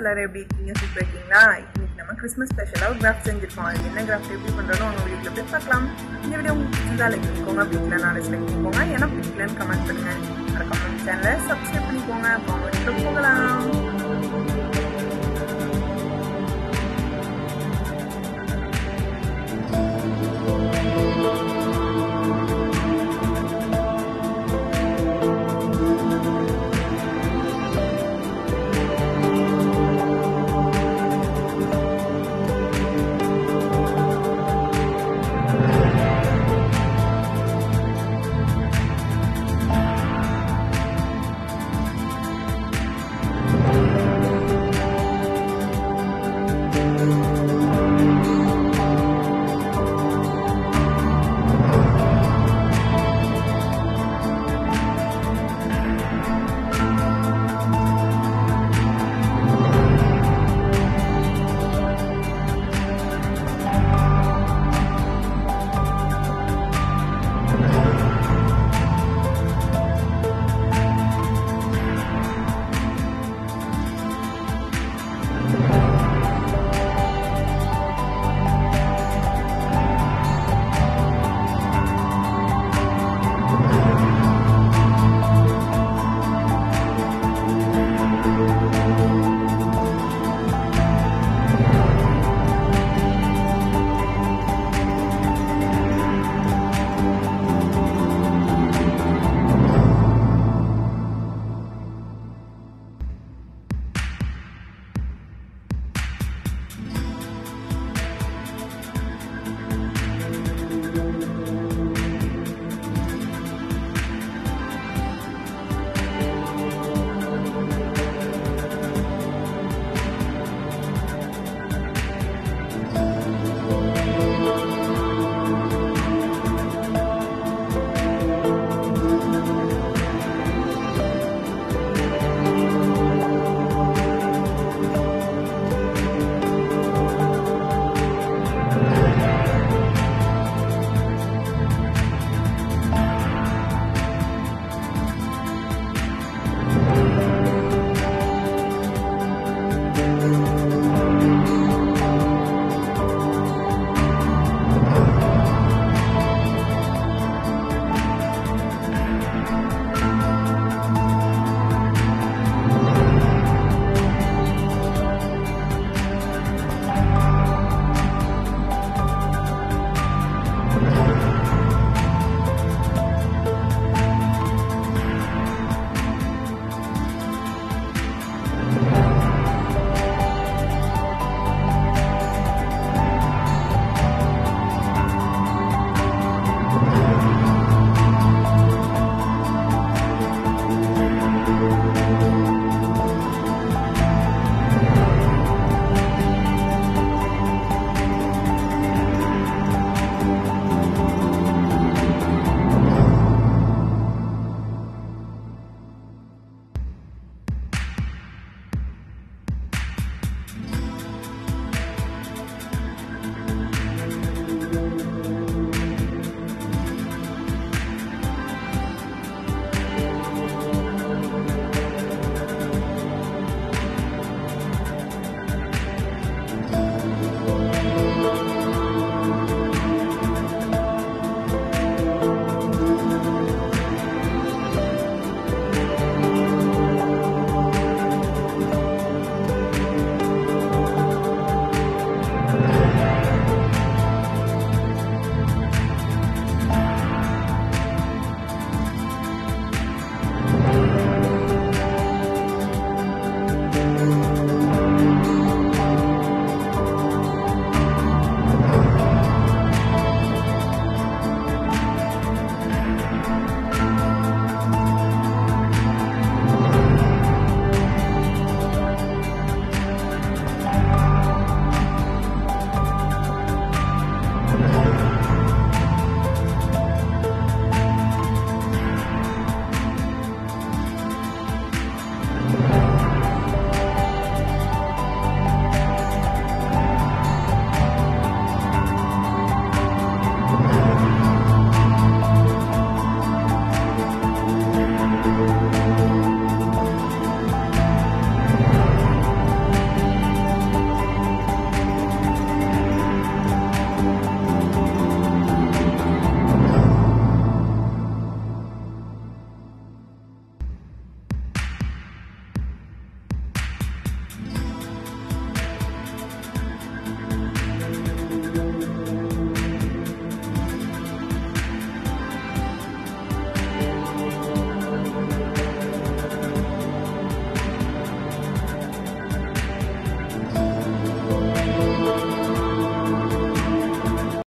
எல்லாரும் எப்படி இருக்கீங்க? சூப்பர் இருக்கீங்களா? இன்னைக்கு நம்ம கிறிஸ்மஸ் ஸ்பெஷலாக ஒரு கிராஃப்ட் செஞ்சிருக்கோம். அது என்ன கிராஃப்ட் எப்படி பண்ணுறோம் உங்கள் வீட்டில் போய் பார்க்கலாம். இந்த வீடியோ உங்களுக்கு பிடிச்சதா லைக் பண்ணிக்கோங்க. பிடிக்கல நாலு லைக் பண்ணிக்கோங்க. ஏன்னா பிடிக்கலன்னு கமெண்ட் பண்ணுங்க. மறக்காம நம்ம சேனலை சப்ஸ்கிரைப் பண்ணிக்கோங்க. அப்போ